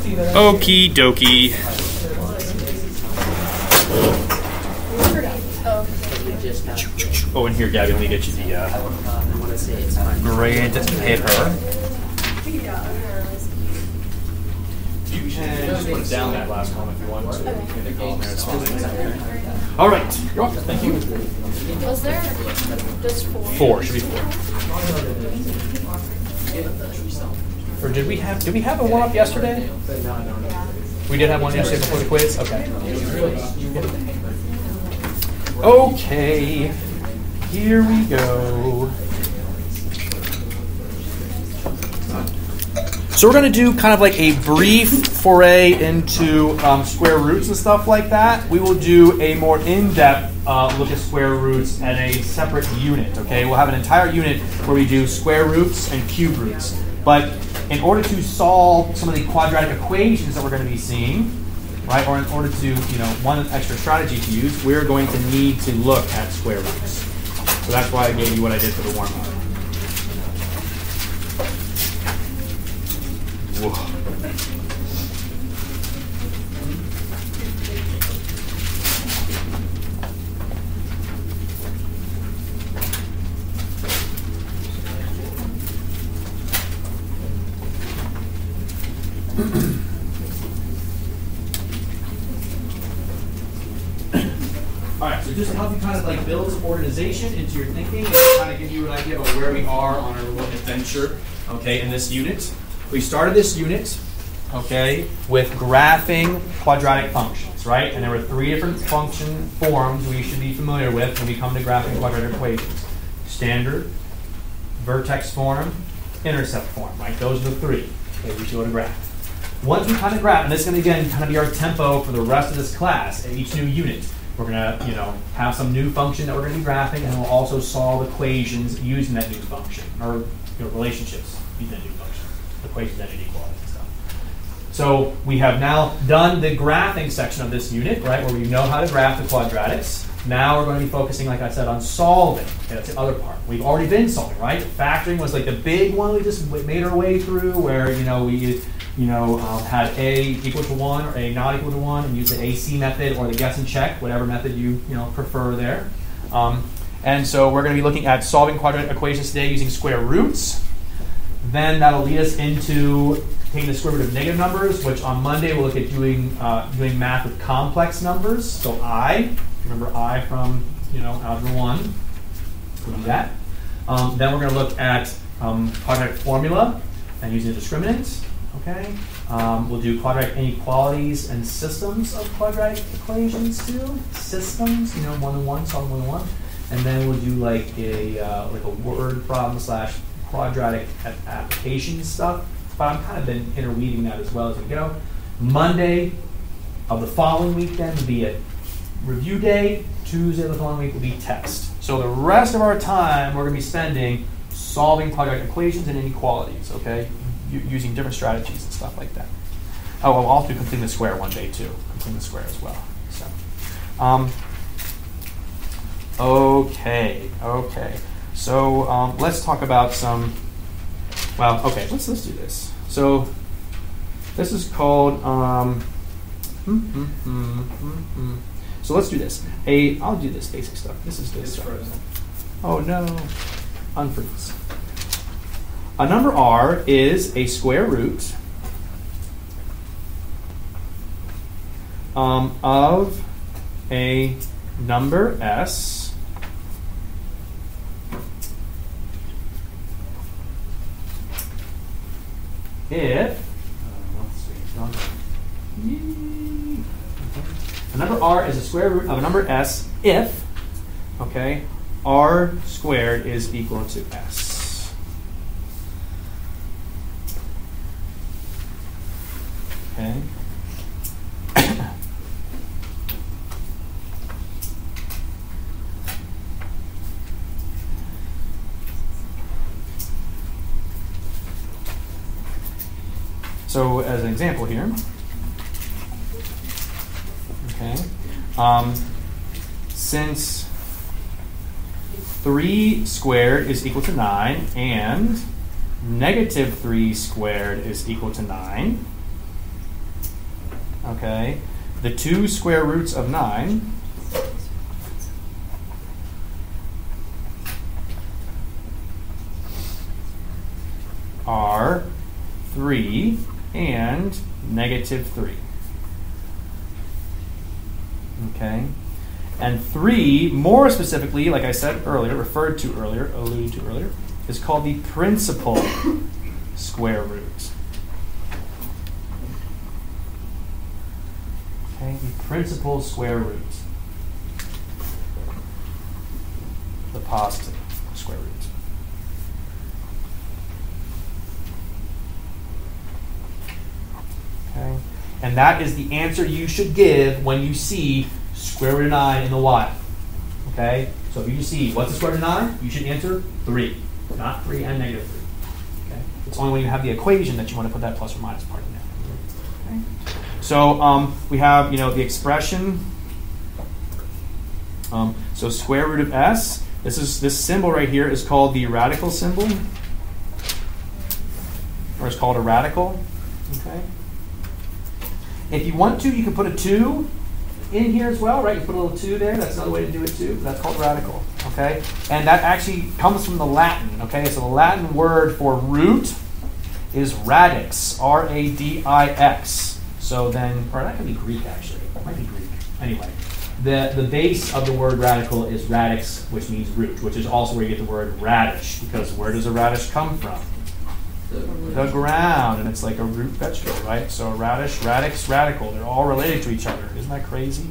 Okie dokie. Oh, and here, Gabby, let me get you the uh, grade paper. You can just put it down that last one if you want to. It's. All right, you're welcome. Thank you. Was there just four? Four should be four. Or did we have? Did we have a warm up yesterday? We did have one yesterday before the quiz. Okay. Okay. Here we go. So we're going to do kind of like a brief foray into um, square roots and stuff like that. We will do a more in-depth uh, look at square roots at a separate unit. Okay, we'll have an entire unit where we do square roots and cube roots. But in order to solve some of the quadratic equations that we're going to be seeing, right, or in order to you know one extra strategy to use, we're going to need to look at square roots. So that's why I gave you what I did for the warm up. All right, so just to help you kind of like build some organization into your thinking and kind of give you an idea of where we are on our little adventure, okay, in this unit. We started this unit, okay, with graphing quadratic functions, right? And there were three different function forms we should be familiar with when we come to graphing quadratic equations. Standard, vertex form, intercept form, right? Those are the three that we should go to graph. Once we kind of graph, and this is going to again kind of be our tempo for the rest of this class at each new unit. We're going to, you know, have some new function that we're going to be graphing, and we'll also solve equations using that new function, or you know, relationships using that new function, equations, entity, equalities, and stuff. So we have now done the graphing section of this unit, right, where we know how to graph the quadratics. Now we're going to be focusing, like I said, on solving. Okay, that's the other part. We've already been solving, right? Factoring was like the big one we just made our way through, where you know we you know, um, had a equal to one or a not equal to one, and use the AC method or the guess and check, whatever method you you know prefer there. Um, and so we're going to be looking at solving quadratic equations today using square roots. Then that'll lead us into taking the square root of negative numbers, which on Monday we'll look at doing uh, doing math with complex numbers. So I, remember I from you know algebra one, we'll do that. Um, then we're going to look at um, quadratic formula and using the discriminant. Okay, um, we'll do quadratic inequalities and systems of quadratic equations too. Systems, you know, one to one, solve one to one, and then we'll do like a uh, like a word problem slash quadratic application stuff. But I'm kind of been interweaving that as well as we go. Monday of the following week then will be a review day. Tuesday of the following week will be test. So the rest of our time we're going to be spending solving quadratic equations and inequalities. Okay, using different strategies and stuff like that. Oh, I'll do completing the square one day too. Completing the square as well. So, um, okay, okay. So um, let's talk about some. Well, okay, let's let's do this. So this is called. Um, hmm, hmm, hmm, so let's do this. A, I'll do this basic stuff. This is this. Frozen. Oh no, unfreeze. A number r is a square root um, of a number s if a number r is a square root of a number s if okay r squared is equal to s. Okay. So as an example here, okay, um, since 3 squared is equal to 9 and negative 3 squared is equal to 9, okay, the two square roots of 9 are 3 and negative 3. Okay? And 3, more specifically, like I said earlier, referred to earlier, alluded to earlier, is called the principal square root. Okay, the principal square root. The positive square root. Okay? And that is the answer you should give when you see square root of 9 in the y. Okay? So if you see what's the square root of 9, you should answer 3, not 3 and negative 3. Okay? It's only when you have the equation that you want to put that plus or minus part in there. Okay? So um, we have, you know, the expression. Um, so square root of s. This is this symbol right here is called the radical symbol, or it's called a radical. Okay. If you want to, you can put a 2 in here as well, right? You put a little 2 there. That's another way to do it too. That's called radical, okay? And that actually comes from the Latin, okay? So the Latin word for root is radix, R-A-D-I-X. So then, or that could be Greek actually. It might be Greek. Anyway, the, the base of the word radical is radix, which means root, which is also where you get the word radish, because where does a radish come from? The ground, and it's like a root vegetable, right? So radish, radix, radical, they're all related to each other. Isn't that crazy?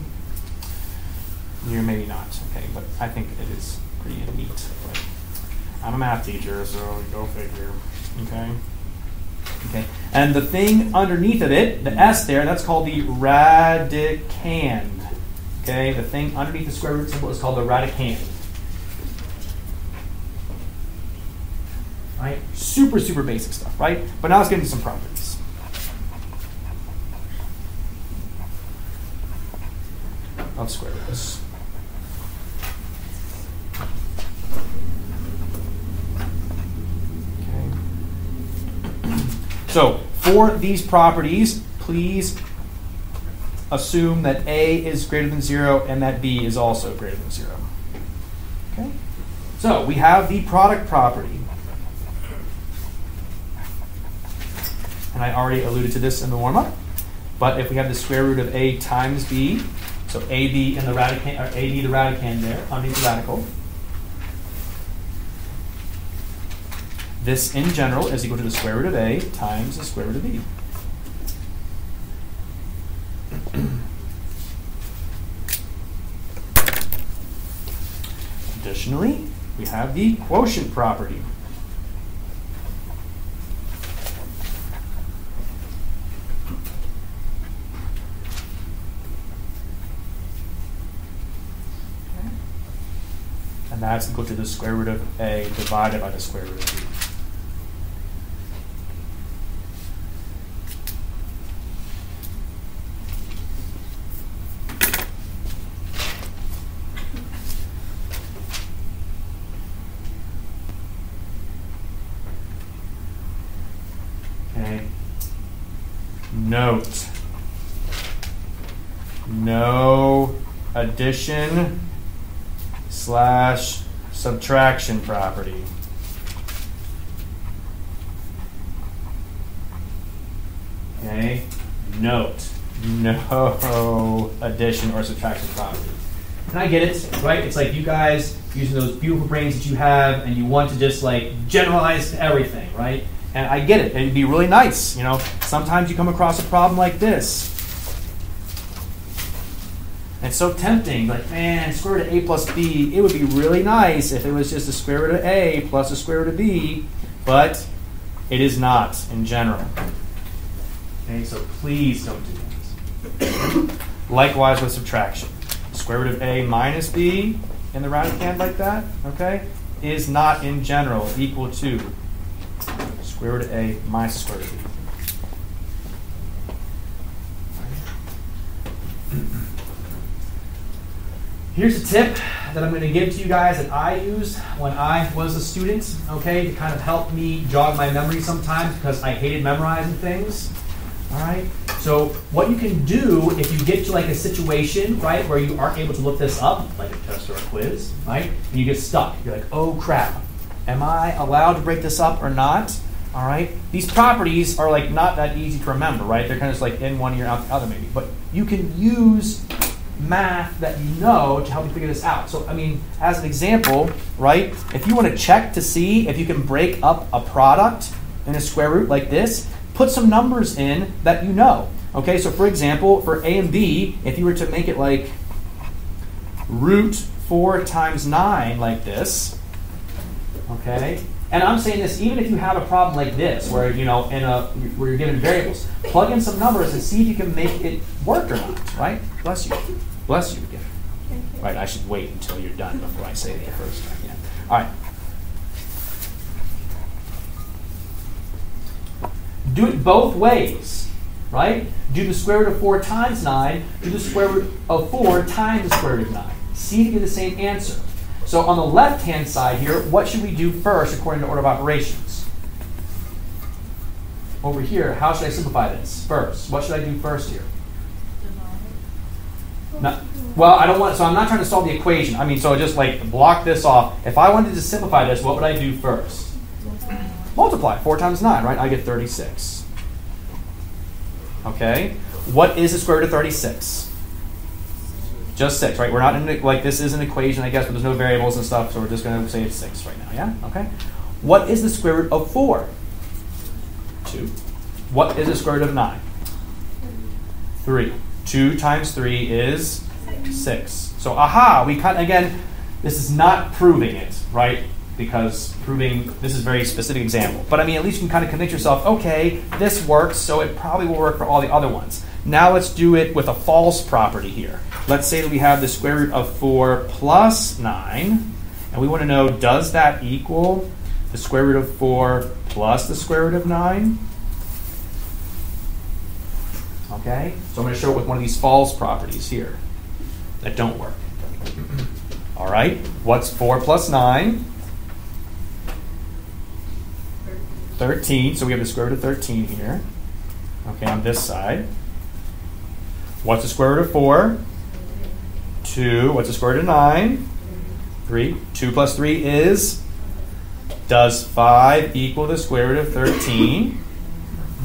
You're maybe not, okay, but I think it is pretty neat. But I'm a math teacher, so go figure, okay? Okay, and the thing underneath of it, the S there, that's called the radicand. Okay, the thing underneath the square root symbol is called the radicand. Right? Super, super basic stuff, right? But now let's get into some properties. Of square roots. Okay. So for these properties, please assume that A is greater than 0 and that B is also greater than 0. Okay? So we have the product property. And I already alluded to this in the warm-up. But if we have the square root of a times b, so ab in the radicand, or ab the radicand there, underneath the radical, this in general is equal to the square root of a times the square root of b. Additionally, we have the quotient property. And that's equal to the square root of a divided by the square root of b. Okay. Note. No addition subtraction property. Okay, note, no addition or subtraction property. And I get it, right? It's like you guys using those beautiful brains that you have and you want to just like generalize to everything, right? And I get it. And it'd be really nice, you know. Sometimes you come across a problem like this it's so tempting, like, man, square root of a plus b, it would be really nice if it was just a square root of a plus a square root of b, but it is not in general. Okay, so please don't do this. Likewise with subtraction. Square root of a minus b in the radicand like that, okay, is not in general equal to square root of a minus square root of b. Here's a tip that I'm going to give to you guys that I used when I was a student, okay, to kind of help me jog my memory sometimes because I hated memorizing things. All right? So what you can do if you get to like a situation, right, where you aren't able to look this up, like a test or a quiz, right, and you get stuck. You're like, oh crap, am I allowed to break this up or not? All right. These properties are like not that easy to remember, right? They're kind of just like in one ear, out the other, maybe. But you can use math that you know to help you figure this out. So, I mean, as an example, right? If you want to check to see if you can break up a product in a square root like this, put some numbers in that you know. Okay, so for example, for a and b, if you were to make it like root 4 times 9 like this, okay, and I'm saying this even if you have a problem like this, where you know, in a where you're given variables, plug in some numbers and see if you can make it work or not. Right? Bless you. Bless you again. Right? I should wait until you're done before I say it the first time. Yeah. All right. Do it both ways. Right? Do the square root of 4 times 9. Do the square root of 4 times the square root of 9. See if you get the same answer. So on the left-hand side here, what should we do first according to order of operations? Over here, how should I simplify this first? What should I do first here? Not, well, I don't want, so I'm not trying to solve the equation. I mean, so just like block this off. If I wanted to simplify this, what would I do first? Multiply. 4 times 9, right? I get 36. Okay? What is the square root of 36? Just six, right? We're not in like this is an equation, I guess, but there's no variables and stuff, so we're just going to say it's six right now. Yeah. Okay. What is the square root of four? Two. What is the square root of nine? Three. Two times three is six. So aha, we cut again. This is not proving it, right? Because proving this is a very specific example. But I mean, at least you can kind of convince yourself, okay, this works, so it probably will work for all the other ones. Now let's do it with a false property here. Let's say that we have the square root of 4 plus 9, and we want to know does that equal the square root of 4 plus the square root of 9? Okay, so I'm going to show it with one of these false properties here that don't work. All right, what's 4 plus 9? 13, so we have the square root of 13 here. Okay, on this side. What's the square root of 4? 2. What's the square root of 9? 3. 2 plus 3 is? Does 5 equal the square root of 13?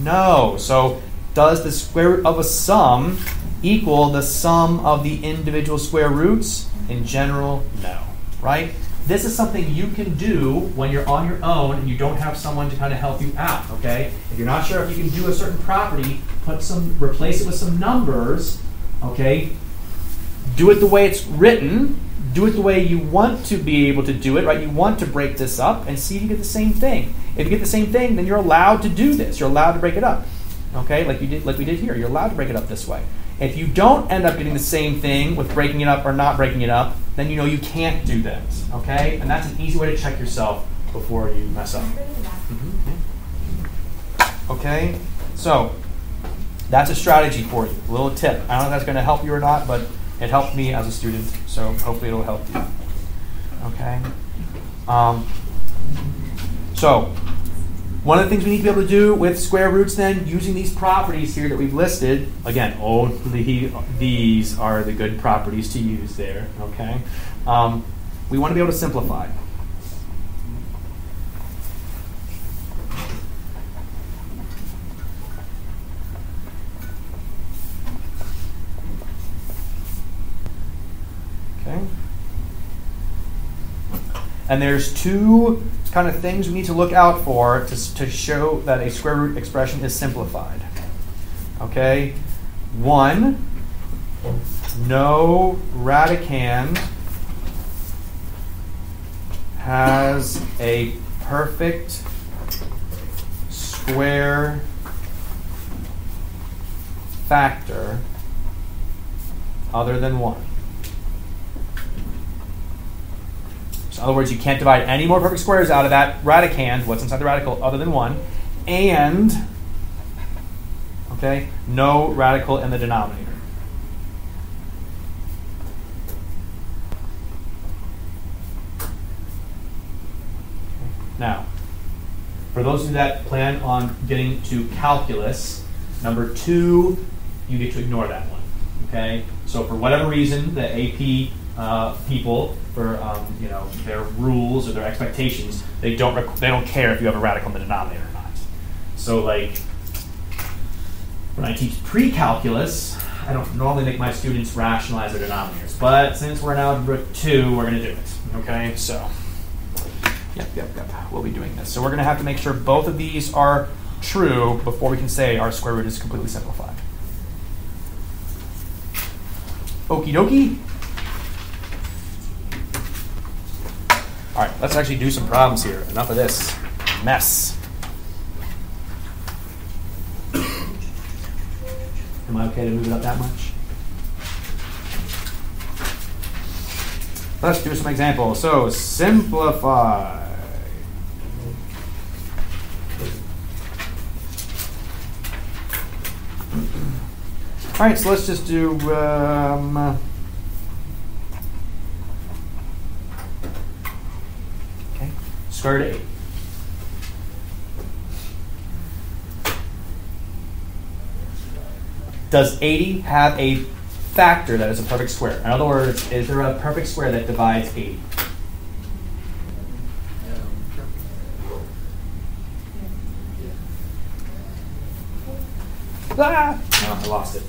No. So, does the square root of a sum equal the sum of the individual square roots? In general, no. Right? This is something you can do when you're on your own and you don't have someone to kind of help you out, okay? If you're not sure if you can do a certain property, put some replace it with some numbers, okay? Do it the way it's written, do it the way you want to be able to do it, right? You want to break this up and see if you get the same thing. If you get the same thing, then you're allowed to do this. You're allowed to break it up. Okay? Like you did like we did here. You're allowed to break it up this way. If you don't end up getting the same thing with breaking it up or not breaking it up, then you know you can't do this. Okay? And that's an easy way to check yourself before you mess up. Mm-hmm. Okay? So, that's a strategy for you. A little tip. I don't know if that's going to help you or not, but it helped me as a student, so hopefully it'll help you. Okay? Um, so, one of the things we need to be able to do with square roots, then, using these properties here that we've listed, again, only these are the good properties to use there, okay? Um, we want to be able to simplify. Okay? And there's two kind of things we need to look out for to, to show that a square root expression is simplified. Okay? One, no radicand has a perfect square factor other than 1. In other words, you can't divide any more perfect squares out of that radicand, what's inside the radical, other than 1, and, okay, no radical in the denominator. Now, for those of you that plan on getting to calculus, Number two, you get to ignore that one. Okay? So for whatever reason, the AP uh, people, for um, you know their rules or their expectations, they don't rec- they don't care if you have a radical in the denominator or not. So like when I teach pre-calculus, I don't normally make my students rationalize their denominators, but since we're in algebra two, we're going to do it. Okay, so yep, yep, yep, we'll be doing this. So we're going to have to make sure both of these are true before we can say our square root is completely simplified. Okie dokie. All right, let's actually do some problems here. Enough of this mess. Am I okay to move it up that much? Let's do some examples. So simplify. All right, so let's just do. Um, 30. Does 80 have a factor that is a perfect square? In other words, is there a perfect square that divides 80? Ah! ah! I lost it.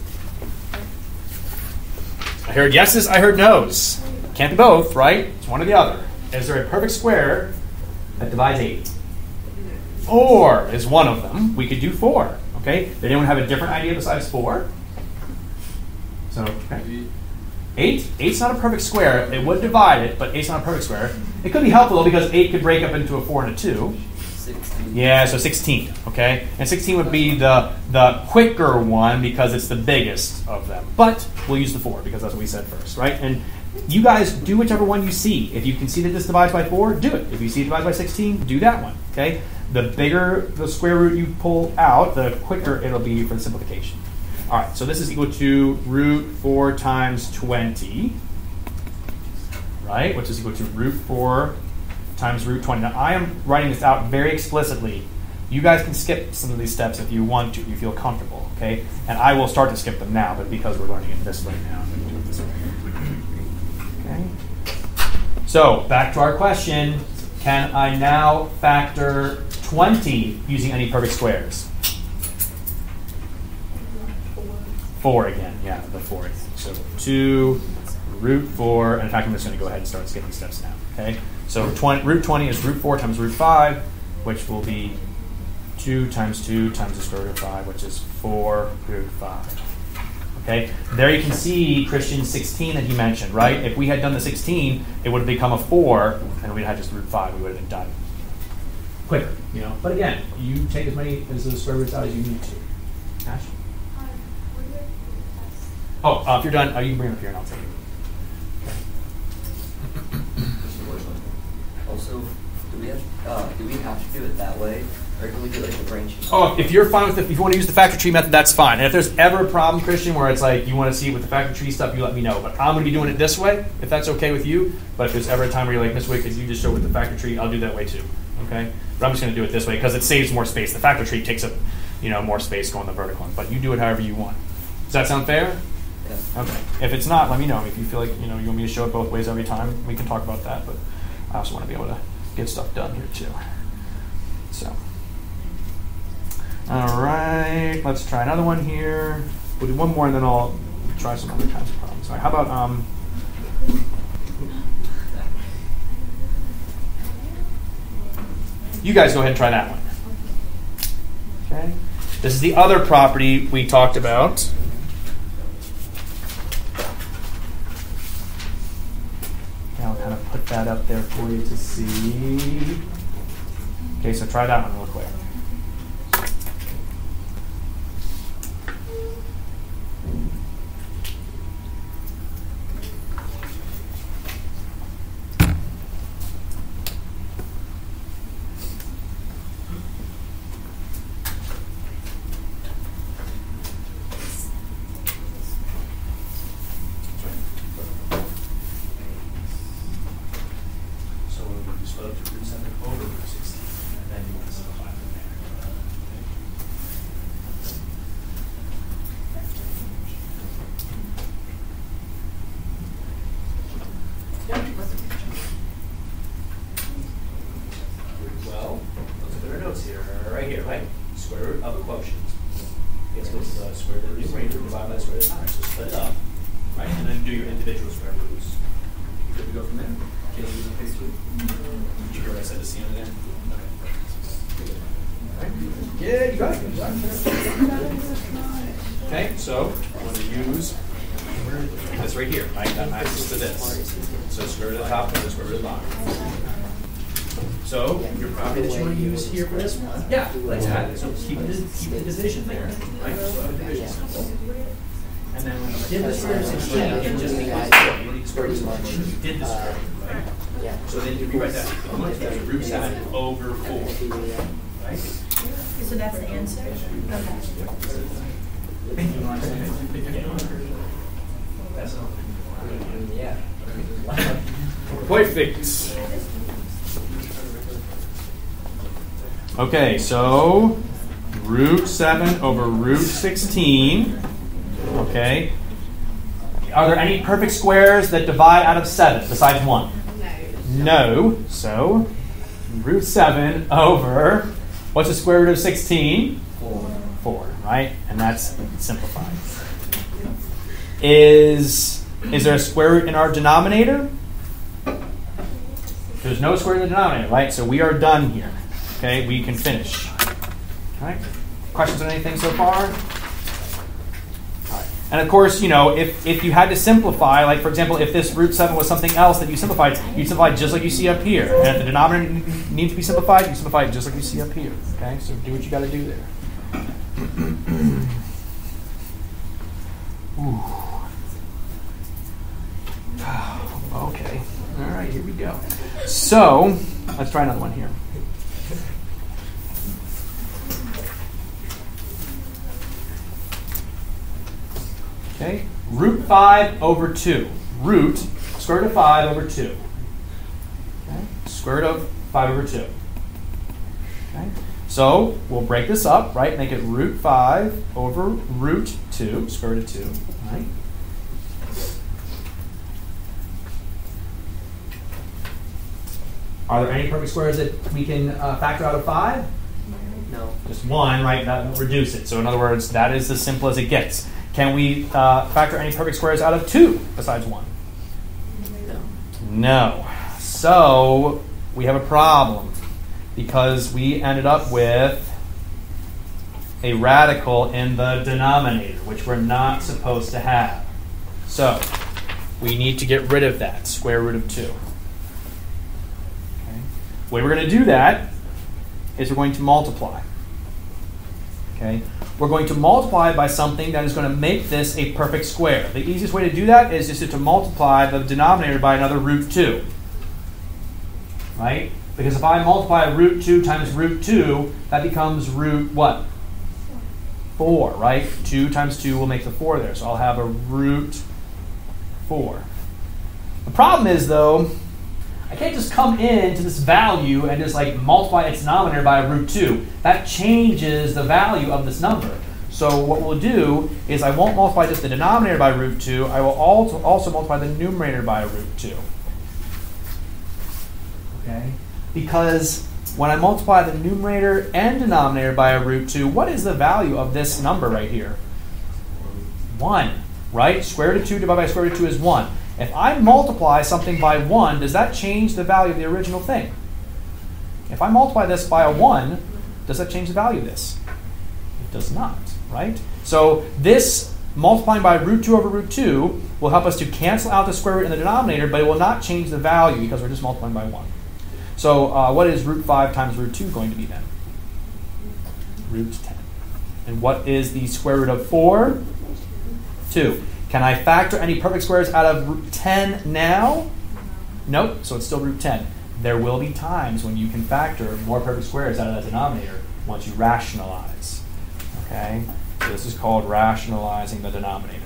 I heard yeses, I heard noes. Can't be both, right? It's one or the other. Is there a perfect square that divides 8. Four is one of them. We could do four. Okay? Did anyone have a different idea besides four? So, okay. Eight. Eight's not a perfect square. It would divide it, but eight's not a perfect square. It could be helpful though because eight could break up into a four and a two. 16. Yeah, so 16, okay? And 16 would be the the quicker one because it's the biggest of them. But we'll use the 4 because that's what we said first, right? And you guys do whichever one you see. If you can see that this divides by 4, do it. If you see it divides by 16, do that one, okay? The bigger the square root you pull out, the quicker it'll be for the simplification. All right, so this is equal to root 4 times 20, right? Which is equal to root 4 times root 20. Now, I am writing this out very explicitly. You guys can skip some of these steps if you want to, if you feel comfortable, okay? And I will start to skip them now, but because we're learning it this way now, I'm going to do it this way. So, back to our question. Can I now factor 20 using any perfect squares? 4 again, yeah, the fourth. So 2 root 4, and in fact, I'm just going to go ahead and start skipping steps now, okay? So 20, root 20 is root 4 times root 5, which will be 2 times 2 times the square root of 5, which is 4 root 5. Okay, there you can see Christian 16 that he mentioned, right? If we had done the 16, it would have become a 4, and we'd have just root 5, we would have been done quicker, you know? But again, you take as many as the square roots out as you need to. Ash? Oh, uh, if you're done, uh, you can bring it up here and I'll take it. Also, do we have uh, do we have to do it that way, or can we do like the? Oh, if you're fine with it, if you want to use the factor tree method, that's fine. And if there's ever a problem, Christian, where it's like you want to see it with the factor tree stuff, you let me know. But I'm going to be doing it this way, if that's okay with you. But if there's ever a time where you're like, Miss Way, could you just show with the factor tree? I'll do that way too. Okay? But I'm just going to do it this way because it saves more space. The factor tree takes up, you know, more space going the vertical one. But you do it however you want. Does that sound fair? Yeah. Okay. If it's not, let me know. If you feel like you know you want me to show it both ways every time, we can talk about that. But I also want to be able to get stuff done here too. So, all right, let's try another one here. We'll do one more, and then I'll try some other kinds of problems. All right, how about um. You guys go ahead and try that one. Okay. This is the other property we talked about. I'll kind of put that up there for you to see. Okay, so try that one real quick. So we split up to root seven over root sixteen, and then you want to simplify from by the square root of the numerator divided by the of the denominator. So split it up, right? And then do your individual square roots. Good to go from there? You page two? Did you hear what I said to there? Okay. Yeah, you got it. You got it. Okay, so I'm going to use this right here, right? That matches to this. So square root of the top and the square root of the bottom. So your property that you want to use here for this one, yeah, like that. So keep the, keep the division there, right? So have a division symbol. And then when you did the square root 16, it just equals 4. You need square root of 16. You did the square root, right? Yeah. So then you rewrite that. I'm going root 7 over 4, right? So that's the answer? Okay. That's all. Yeah. Perfect. Okay, so root 7 over root 16. Okay. Are there any perfect squares that divide out of 7 besides 1? No. No. So root 7 over, what's the square root of 16? 4. 4, right? And that's simplified. Is, is there a square root in our denominator? There's no square in the denominator, right? So we are done here. Okay, we can finish. All right. Questions on anything so far? And of course, you know, if, if you had to simplify, like for example, if this root 7 was something else that you simplified, you'd simplify just like you see up here. And if the denominator needs to be simplified, you simplify it just like you see up here. Okay, so do what you got to do there. Ooh. Okay. All right, here we go. So, let's try another one here. Okay, root 5 over 2. Root, square root of 5 over 2. Okay, square root of 5 over 2. Okay, so we'll break this up, right? Make it root 5 over root 2, square root of 2. Right? Are there any perfect squares that we can uh, factor out of 5? No. Just one, right? That will reduce it. So in other words, that is as simple as it gets. Can we uh, factor any perfect squares out of 2 besides 1? No. No. So we have a problem because we ended up with a radical in the denominator, which we're not supposed to have. So we need to get rid of that, square root of 2. Okay. The way we're going to do that is we're going to multiply. Okay? We're going to multiply by something that is going to make this a perfect square. The easiest way to do that is just to multiply the denominator by another root 2. Right? Because if I multiply root 2 times root 2, that becomes root what? 4, right? 2 times 2 will make the 4 there. So I'll have a root 4. The problem is, though, I can't just come into this value and just like multiply its denominator by a root 2. That changes the value of this number. So what we'll do is I won't multiply just the denominator by root 2, I will also, also multiply the numerator by a root 2. Okay? Because when I multiply the numerator and denominator by a root 2, what is the value of this number right here? 1, right? Square root of 2 divided by square root of 2 is 1. If I multiply something by 1, does that change the value of the original thing? If I multiply this by a 1, does that change the value of this? It does not, right? So this multiplying by root 2 over root 2 will help us to cancel out the square root in the denominator, but it will not change the value because we're just multiplying by 1. So uh, what is root 5 times root 2 going to be then? Root 10. And what is the square root of 4? 2. Can I factor any perfect squares out of root 10 now? Nope, so it's still root 10. There will be times when you can factor more perfect squares out of that denominator once you rationalize. Okay? So this is called rationalizing the denominator.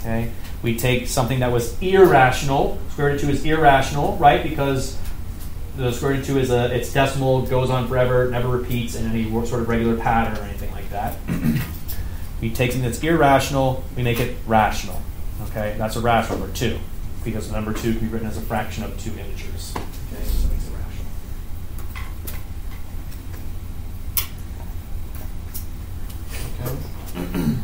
Okay? We take something that was irrational. Square root of 2 is irrational, right? Because the square root of 2 is a its decimal goes on forever, never repeats in any sort of regular pattern or anything like that. we take something that's irrational, we make it rational. Okay? That's a rational number 2. because the number 2 can be written as a fraction of two integers. Okay, so it makes it rational. Okay.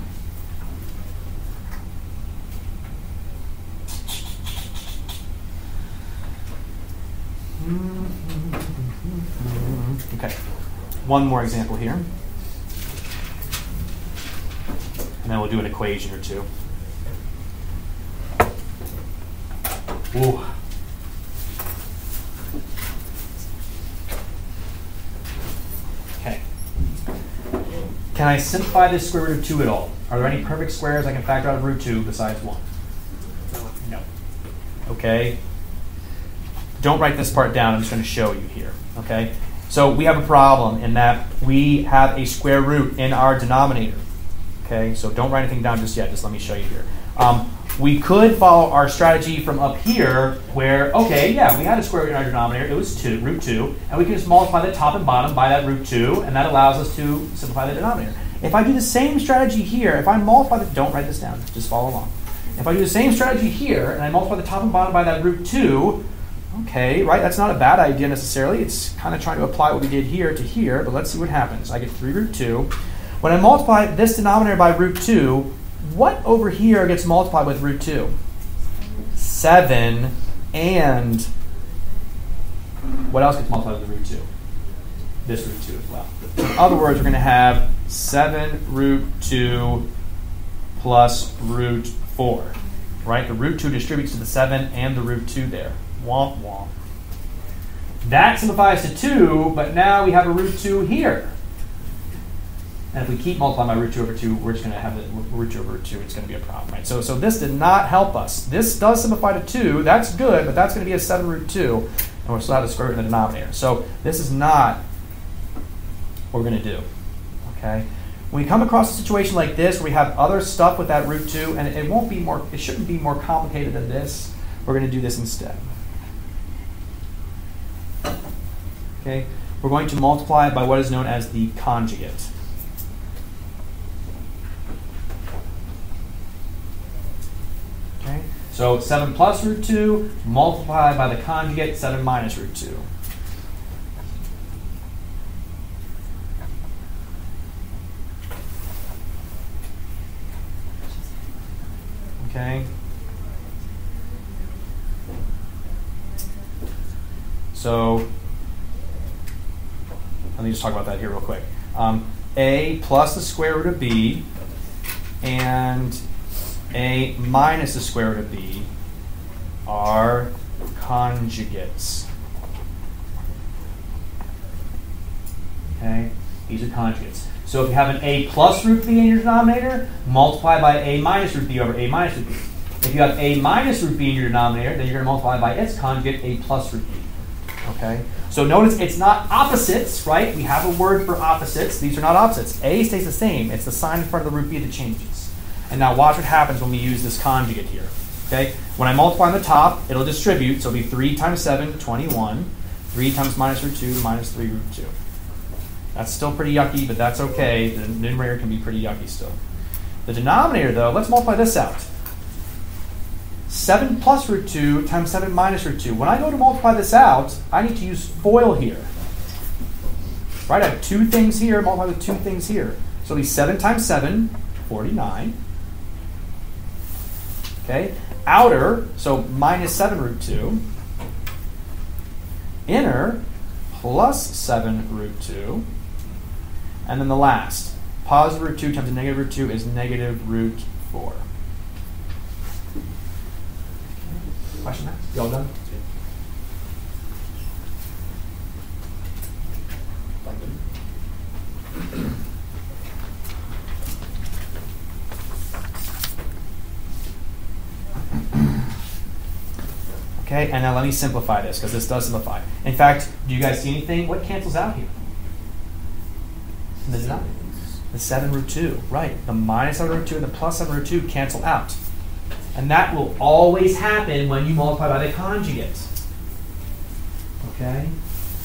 Okay, one more example here. And then we'll do an equation or two. Ooh. Okay. Can I simplify this square root of 2 at all? Are there any perfect squares I can factor out of root 2 besides 1? No. Okay. Don't write this part down. I'm just going to show you here. Okay. So we have a problem in that we have a square root in our denominator. Okay. So don't write anything down just yet. Just let me show you here. Um, we could follow our strategy from up here where, okay, yeah, we had a square root in our denominator. It was 2, root 2. And we can just multiply the top and bottom by that root 2, and that allows us to simplify the denominator. If I do the same strategy here, if I multiply the, don't write this down, just follow along. If I do the same strategy here, and I multiply the top and bottom by that root 2, okay, right, that's not a bad idea necessarily. It's kind of trying to apply what we did here to here, but let's see what happens. I get 3 root 2. When I multiply this denominator by root 2, what over here gets multiplied with root 2? 7 and what else gets multiplied with root 2? This root 2 as well. In other words, we're going to have 7 root 2 plus root 4. Right? The root 2 distributes to the 7 and the root 2 there. Womp womp. That simplifies to 2, but now we have a root 2 here. And if we keep multiplying by root 2 over 2, we're just going to have the root 2 over 2. It's going to be a problem, right? So, so this did not help us. This does simplify to 2. That's good, but that's going to be a 7 root 2. And we're still have the square root in the denominator. So this is not what we're going to do, okay? When we come across a situation like this where we have other stuff with that root 2, and it won't be more, it shouldn't be more complicated than this, we're going to do this instead. Okay? We're going to multiply it by what is known as the conjugate. Okay? So 7 plus root 2 multiplied by the conjugate 7 minus root 2. Okay? So let me just talk about that here real quick. Um, a plus the square root of b and a minus the square root of b are conjugates. Okay, these are conjugates. So if you have an a plus root b in your denominator, multiply by a minus root b over a minus root b. If you have a minus root b in your denominator, then you're going to multiply by its conjugate, a plus root b. Okay? So notice it's not opposites, right? We have a word for opposites. These are not opposites. A stays the same. It's the sign in front of the root b that changes. And now watch what happens when we use this conjugate here. Okay? When I multiply on the top, it'll distribute. So it'll be 3 times 7, 21. 3 times minus root 2, minus 3 root 2. That's still pretty yucky, but that's okay. The numerator can be pretty yucky still. The denominator, though, let's multiply this out. 7 plus root 2 times 7 minus root 2. When I go to multiply this out, I need to use FOIL here. Right? I have two things here, multiply with two things here. So it'll be 7 times 7, 49. Okay? Outer, so minus 7 root 2. Inner, plus 7 root 2. And then the last, positive root 2 times negative root 2 is negative root 4. Question asked? Y'all done? Okay, and now let me simplify this because this does simplify. In fact, do you guys see anything? What cancels out here? The. The 7 root 2. Right. The minus 7 root 2 and the plus 7 root 2 cancel out. And that will always happen when you multiply by the conjugate. Okay?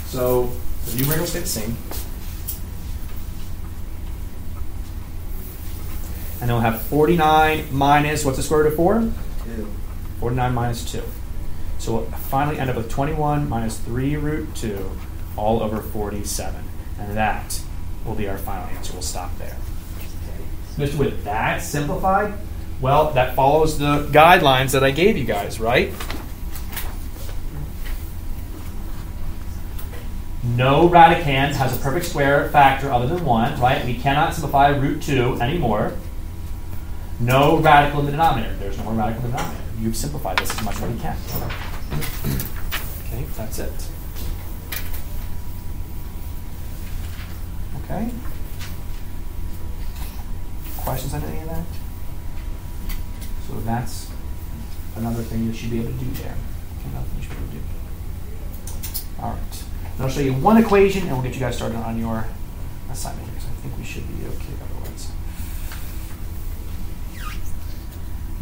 So the numerator will stay the same. And then we'll have 49 minus, what's the square root of 4? 2. 49 minus 2. So we'll finally end up with 21 minus 3 root 2 all over 47. And that will be our final answer. We'll stop there. Mr. With that simplified, well, that follows the guidelines that I gave you guys, right? No radicand has a perfect square factor other than 1, right? We cannot simplify root 2 anymore. No radical in the denominator. There's no more radical in the denominator. You've simplified this as much as you can. Okay, that's it. Okay? Questions on any of that? So that's another thing you should be able to do there. Another thing you should be able to do. All right. And I'll show you one equation, and we'll get you guys started on your assignment here. So I think we should be okay otherwise.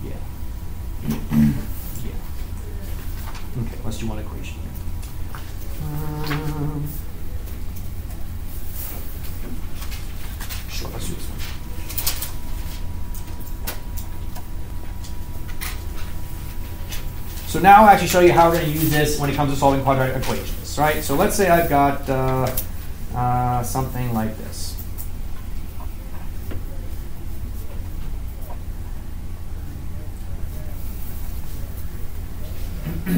Yeah. yeah. Okay, let's do one equation here. Um, sure, let's do this one. So now I'll actually show you how we're going to use this when it comes to solving quadratic equations, right? So let's say I've got uh, uh, something like this.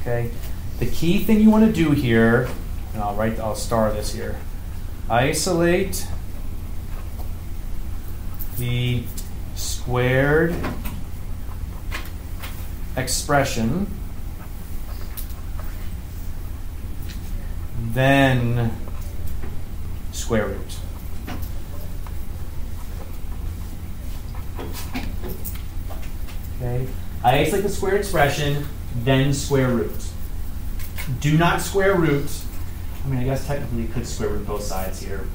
okay, the key thing you want to do here, and I'll write, I'll star this here. Isolate the squared expression, then square root. Okay, I isolate the squared expression, then square root. Do not square root. I mean, I guess technically you could square root both sides here,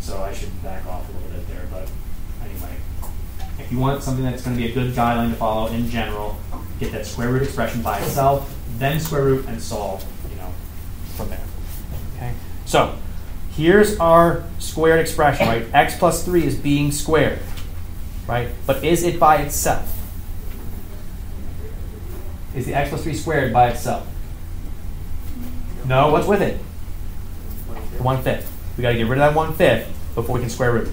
so I should back off a little bit there, but. You want something that's going to be a good guideline to follow in general, get that square root expression by itself, then square root and solve, you know, from there. Okay? So, here's our squared expression, right? x plus 3 is being squared, right? But is it by itself? Is the x plus 3 squared by itself? No, what's with it? One fifth. We got to get rid of that one fifth before we can square root.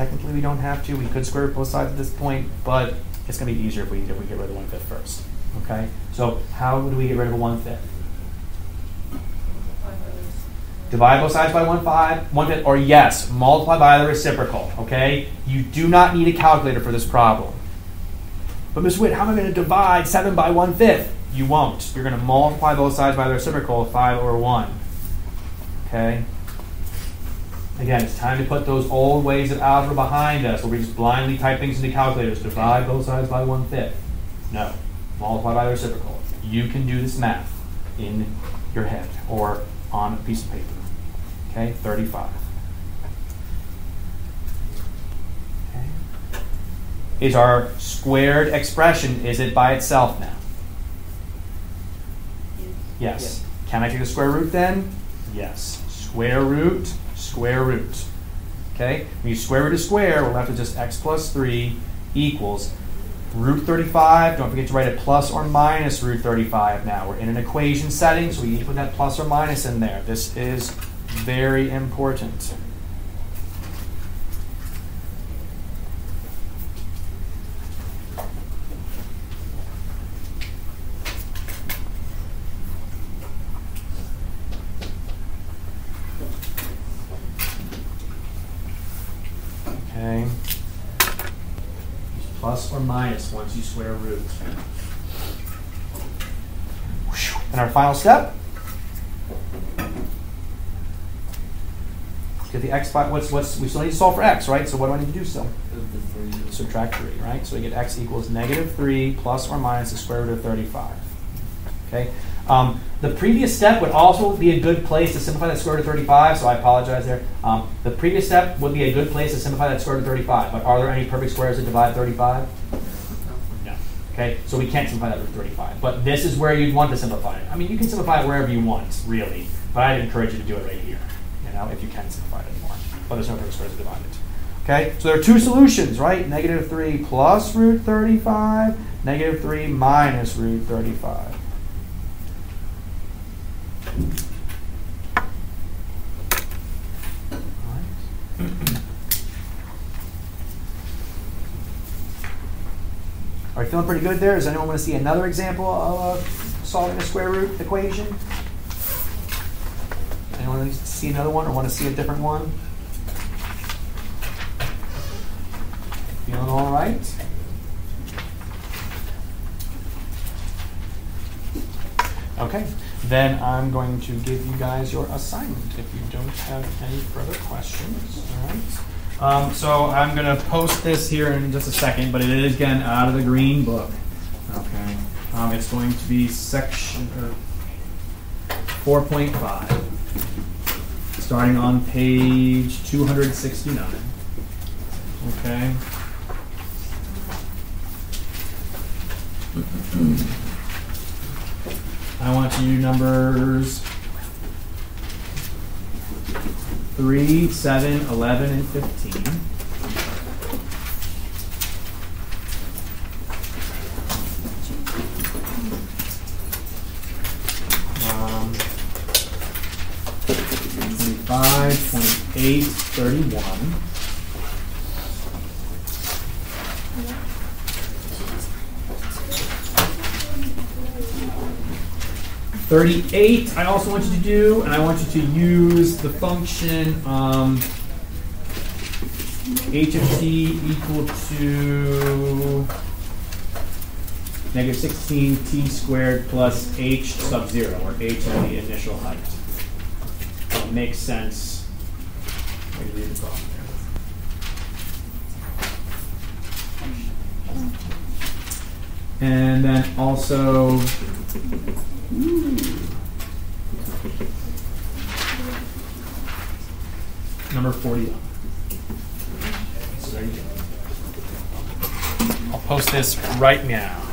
Technically, we don't have to. We could square both sides at this point, but it's going to be easier if we, if we get rid of one fifth first. Okay? So, how do we get rid of a one fifth? Divide both sides by one five, one fifth, or yes, multiply by the reciprocal. Okay? You do not need a calculator for this problem. But Ms. Witt, how am I going to divide seven by one fifth? You won't. You're going to multiply both sides by the reciprocal of five over one. Okay? Again, it's time to put those old ways of algebra behind us where we just blindly type things into calculators. Divide both sides by one fifth. No. Multiply by the reciprocal. You can do this math in your head or on a piece of paper. Okay? 35. Okay. Is our squared expression, is it by itself now? Yes. Can I take the square root then? Yes. Square root, square root. Okay? When you square root a square, we'll have to just x plus 3 equals root 35. Don't forget to write a plus or minus root 35 now. We're in an equation setting, so we need to put that plus or minus in there. This is very important. Okay. Plus or minus once you square root. And our final step. Get the x what's what's we still need to solve for x, right? So what do I need to do? Move. Subtract three, right? So we get x equals negative three plus or minus the square root of thirty-five. Okay. Um, the previous step would also be a good place to simplify that square root of 35, so I apologize there. Um, the previous step would be a good place to simplify that square root of 35, but are there any perfect squares that divide 35? No. Okay, so we can't simplify that root of 35, but this is where you'd want to simplify it. I mean, you can simplify it wherever you want, really, but I'd encourage you to do it right here, you know, if you can simplify it anymore. but there's no perfect squares to divide it. Okay, so there are two solutions, right? Negative 3 plus root 35, negative 3 minus root 35. Are you feeling pretty good there? Does anyone want to see another example of uh, solving a square root equation? Anyone want to see another one or want to see a different one? Feeling all right? Okay, then I'm going to give you guys your assignment if you don't have any further questions. All right. Um, so I'm going to post this here in just a second, but it is again out of the green book. Okay. Um, it's going to be section er, 4.5, starting on page 269. Okay. I want to numbers 3, 7, 11, and 15. Um, 25, 28, 31. Thirty-eight. I also want you to do, and I want you to use the function um, h of t equal to negative sixteen t squared plus h sub zero, or h of the initial height. It makes sense. And then also Hmm. number 40. So there you go. I'll post this right now.